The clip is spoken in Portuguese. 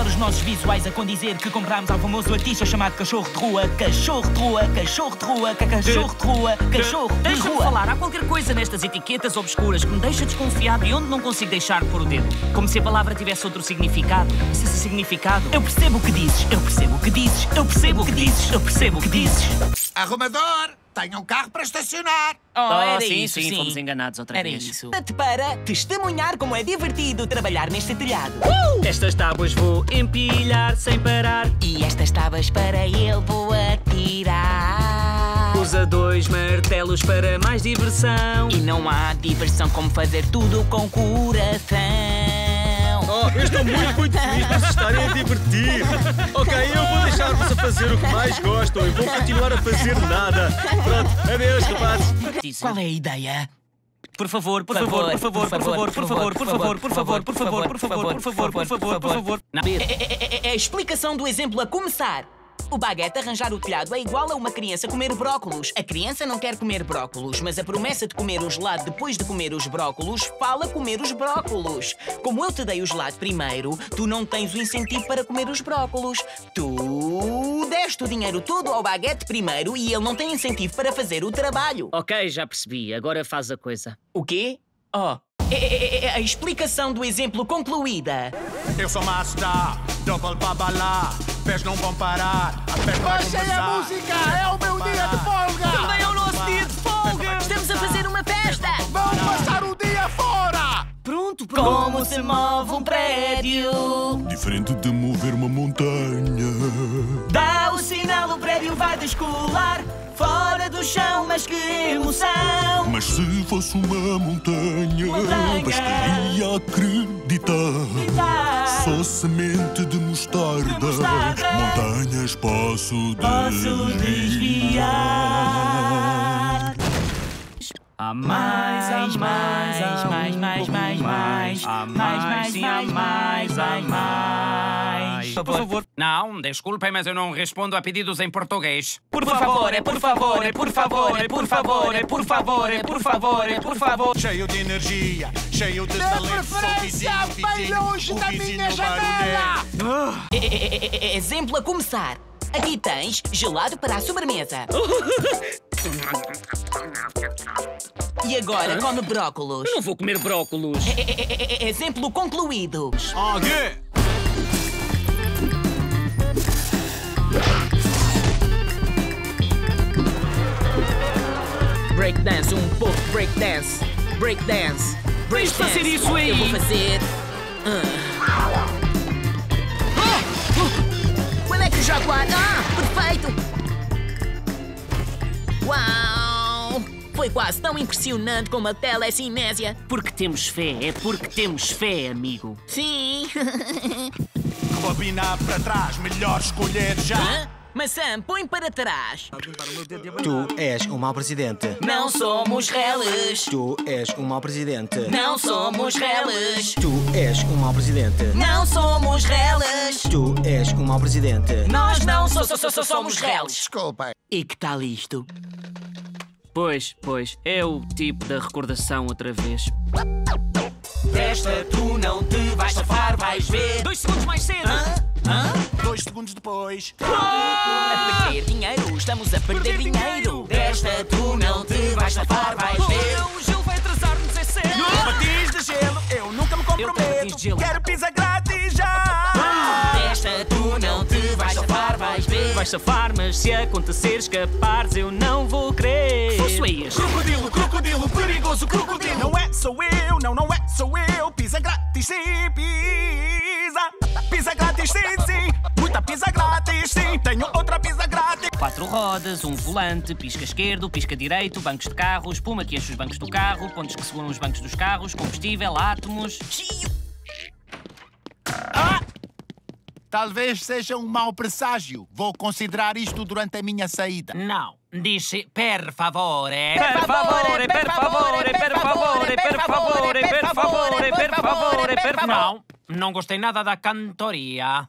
adoro os nossos visuais a condizer que comprámos ao famoso artista chamado Cachorro de Rua. Cachorro de Rua, Cachorro de Rua, ca- Cachorro de Rua, Cachorro de Deixa-me Rua. falar, há qualquer coisa nestas etiquetas obscuras que me deixa desconfiado e onde não consigo deixar de pôr o dedo. Como se a palavra tivesse outro significado. Se esse significado. Eu percebo o que dizes, eu percebo o que dizes, eu percebo o que dizes, eu percebo o que dizes. Arrumador, tenha um carro para estacionar. Oh, Oh, era sim, isso, sim, fomos enganados outra Era vez. isso. Para testemunhar como é divertido trabalhar neste telhado. Estas tábuas vou empilhar sem parar. E estas tábuas para eu vou atirar. Usa dois martelos para mais diversão. E não há diversão como fazer tudo com coração. Oh, eu estou muito, muito feliz divertir. Ok, eu vou deixar-vos a fazer o que mais gostam e vou continuar a fazer nada. Pronto, adeus, rapazes. Qual é a ideia? Por favor, por favor, por favor, por favor, por favor, por favor, por favor, por favor, por favor, por favor, por favor, por favor. É, é- é- é a explicação do exemplo a começar. O baguete arranjar o telhado é igual a uma criança comer brócolos. A criança não quer comer brócolos, mas a promessa de comer o gelado depois de comer os brócolos fala comer os brócolos. Como eu te dei o gelado primeiro, tu não tens o incentivo para comer os brócolos. Tu deste o dinheiro todo ao baguete primeiro e ele não tem incentivo para fazer o trabalho. Ok, já percebi. Agora faz a coisa. O quê? Oh. É, é- é a explicação do exemplo concluída. Eu sou master, double babalá. Pés não vão parar, a perna vai Baixei a começar. música! É o meu dia de folga! Também é o nosso dia de folga! Estamos a fazer uma festa! Vão passar o dia fora! Pronto, pronto! Como se move um prédio? Diferente de mover uma montanha. Dá o sinal, o prédio vai descolar Fora do chão, mas que emoção! Mas se fosse uma montanha, Montanha. bastaria acreditar. Só semente de mostarda, De mostarda. montanhas posso, Posso desviar Há Mais, mais, mais, mais, mais, mais, mais, Há mais, mais, sim, há mais, mais, mais. Por favor. Não, desculpem, mas eu não respondo a pedidos em português. Por favor, é por favor, é por favor, é por favor, é por favor, é por favor, é por favor. Cheio de energia, cheio de De talento. sou preferência bem longe o da minha janela! é- Exemplo a começar Aqui tens gelado para a sobremesa E agora come brócolos Não vou comer brócolos. É- é- é- Exemplo concluído Ok. Breakdance, um pouco breakdance Breakdance Tens de fazer isso aí. Eu vou fazer Ah. É que o Jaguar... Ah, perfeito Uau Foi quase tão impressionante como a telecinésia Porque temos fé, é porque temos fé, amigo. Sim Bobinar para trás, melhor escolher já. Hã? Maçã, põe para trás Tu és um mau presidente. Não somos reles Tu és um mau presidente. Não somos reles Tu és um mau presidente. Não somos reles Tu és um mau presidente. Nós não so, so, so, so- somos reles Desculpem. E que tal isto? Pois, pois, é o tipo da recordação outra vez. Desta tu não te vais safar, segundos depois. A perder dinheiro, estamos a perder dinheiro Desta tu não te vais safar, vais ver o gelo vai atrasar-nos, é sério! Patins de gelo, eu nunca me comprometo. Quero pizza grátis já. Desta tu não te vais safar, vais ver Vais safar, mas se acontecer escapares, eu não vou crer. Fosso é este? Crocodilo, crocodilo, perigoso crocodilo. Não é sou eu, Quatro rodas, um volante, pisca esquerdo, pisca direito, bancos de carro, espuma que enche os bancos do carro, pontos que seguram os bancos dos carros, combustível, átomos. Talvez seja um mau presságio. Vou considerar isto durante a minha saída. Não, disse per favore. Per favore, per favore, per favore, per favore, per favore, per favore, per favore. Não, não gostei nada da cantoria.